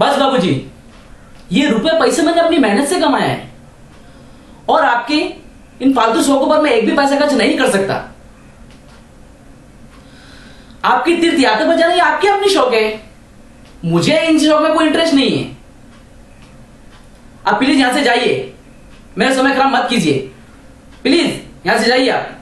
बस बाबूजी, ये रुपए पैसे मैंने अपनी मेहनत से कमाया है। और आपके इन फालतू शौकों पर मैं एक भी पैसा खर्च नहीं कर सकता। आपकी तीर्थ यात्रा पर जाना ये आपके अपने शौक है। मुझे इन शौक में कोई इंटरेस्ट नहीं है। आप प्लीज़ यहाँ से जाइए। मेरा समय खराब मत कीजिए। प्लीज़ यहाँ से जाइए आप।